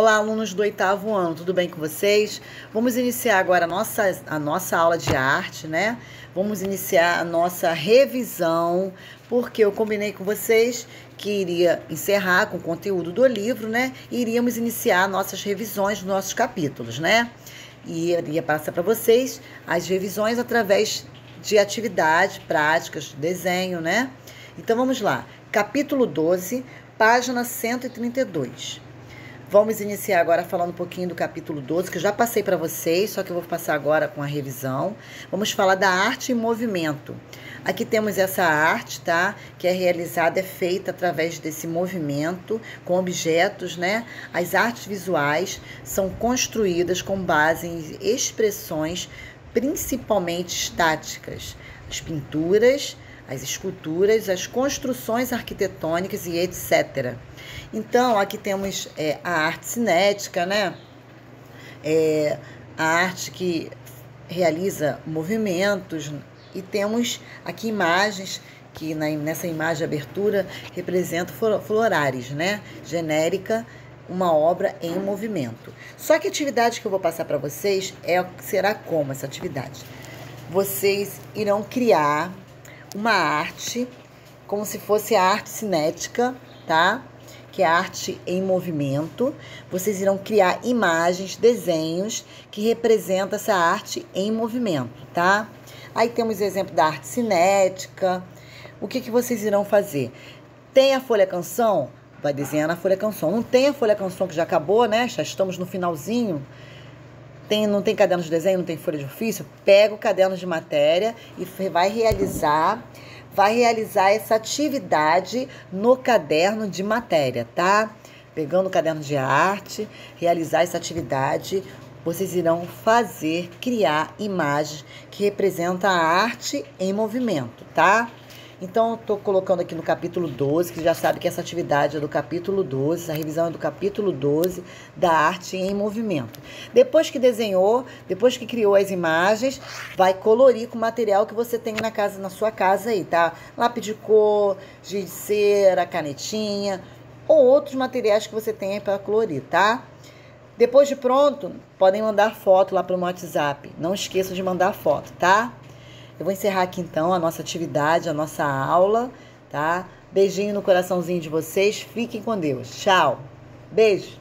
Olá, alunos do oitavo ano, tudo bem com vocês? Vamos iniciar agora a nossa, a nossa aula de arte, né? Vamos iniciar a nossa revisão, porque eu combinei com vocês que iria encerrar com o conteúdo do livro, né? E iríamos iniciar nossas revisões nossos capítulos, né? E iria passar para vocês as revisões através de atividades práticas, desenho, né? Então vamos lá. Capítulo 12, página 132. Vamos iniciar agora falando um pouquinho do capítulo 12, que eu já passei para vocês, só que eu vou passar agora com a revisão. Vamos falar da arte em movimento. Aqui temos essa arte, tá? Que é realizada, é feita através desse movimento com objetos, né? As artes visuais são construídas com base em expressões principalmente estáticas. As pinturas, as esculturas, as construções arquitetônicas e etc. Então, aqui temos é, a arte cinética, né? É, a arte que realiza movimentos e temos aqui imagens que na, nessa imagem de abertura representam florares, né? Genérica, uma obra em movimento. Só que a atividade que eu vou passar para vocês é será como essa atividade? Vocês irão criar uma arte, como se fosse a arte cinética, tá? Que é a arte em movimento. Vocês irão criar imagens, desenhos que representam essa arte em movimento, tá? Aí temos o exemplo da arte cinética. O que, que vocês irão fazer? Tem a folha canção? Vai desenhar na folha canção. Não tem a folha canção que já acabou, né? Já estamos no finalzinho tem, não tem caderno de desenho, não tem folha de ofício, pega o caderno de matéria e vai realizar, vai realizar essa atividade no caderno de matéria, tá? Pegando o caderno de arte, realizar essa atividade, vocês irão fazer, criar imagens que representam a arte em movimento, tá? Então, estou colocando aqui no capítulo 12, que já sabe que essa atividade é do capítulo 12, a revisão é do capítulo 12 da arte em movimento. Depois que desenhou, depois que criou as imagens, vai colorir com o material que você tem na casa, na sua casa aí, tá? Lápis de cor, giz de cera, canetinha ou outros materiais que você tenha para colorir, tá? Depois de pronto, podem mandar foto lá para o WhatsApp. Não esqueçam de mandar foto, tá? Eu vou encerrar aqui então a nossa atividade, a nossa aula, tá? Beijinho no coraçãozinho de vocês. Fiquem com Deus. Tchau. Beijo.